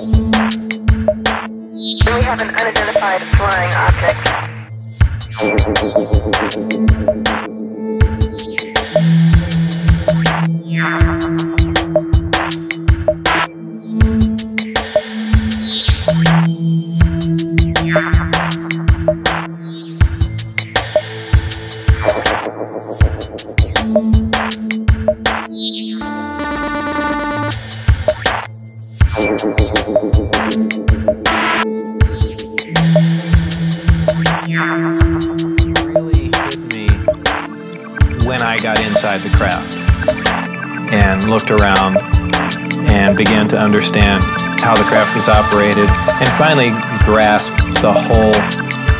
We have an unidentified flying object. Really hit me when I got inside the craft and looked around and began to understand how the craft was operated and finally grasped the whole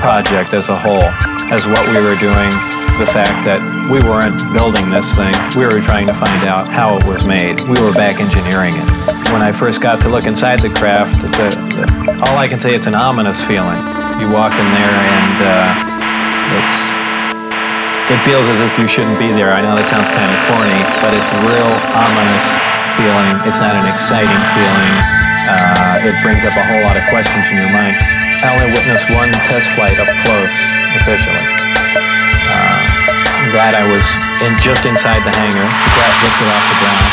project as a whole, as what we were doing, the fact that we weren't building this thing, we were trying to find out how it was made. We were back engineering it. When I first got to look inside the craft, the, the, all I can say it's an ominous feeling. You walk in there and uh, it's it feels as if you shouldn't be there. I know that sounds kind of corny, but it's a real ominous feeling. It's not an exciting feeling. Uh, it brings up a whole lot of questions in your mind. I only witnessed one test flight up close, officially. Uh, that I was in just inside the hangar. The craft lifted off the ground,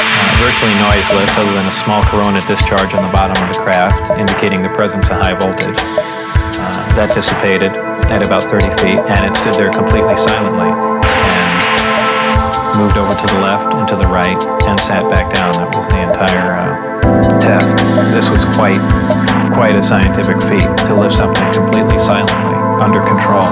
uh, virtually noiseless, other than a small corona discharge on the bottom of the craft, indicating the presence of high voltage. Uh, that dissipated at about 30 feet, and it stood there completely silently and moved over to the left and to the right and sat back down. That was the entire uh, test. This was quite quite a scientific feat to lift something completely silently, under control,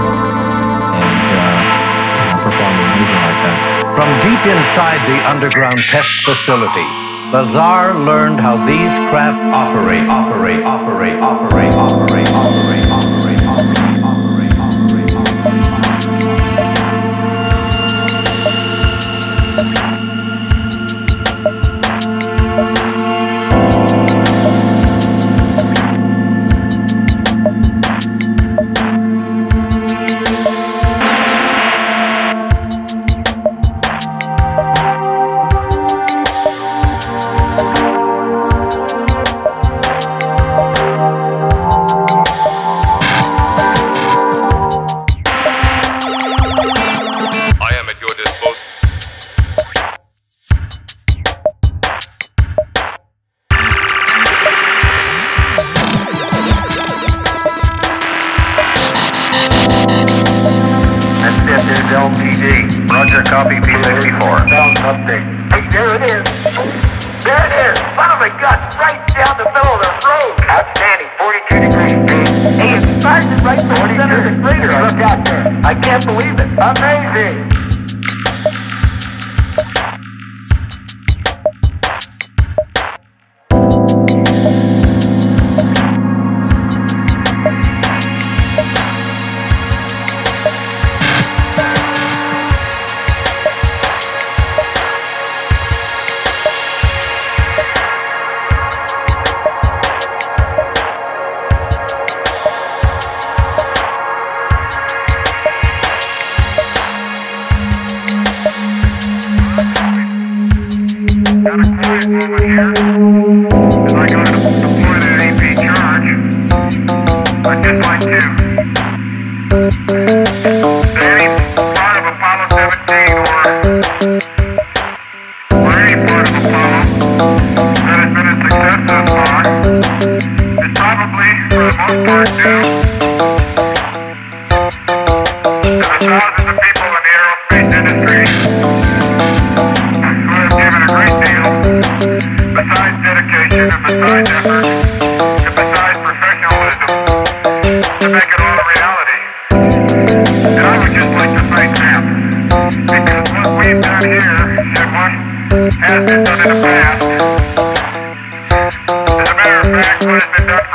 From deep inside the underground test facility, Lazar learned how these craft operate, operate, operate, operate, operate, operate, operate. operate. Roger, copy P-84. Sound update. Hey, there it is. There it is. Of a gun, right down the middle of the road. Outstanding, 42 degrees, Pete. Hey, it's started right in the center of the crater. Look out there. I can't believe it. Amazing. Is probably, for the most part, due has been done in the past, as a matter of fact, what has been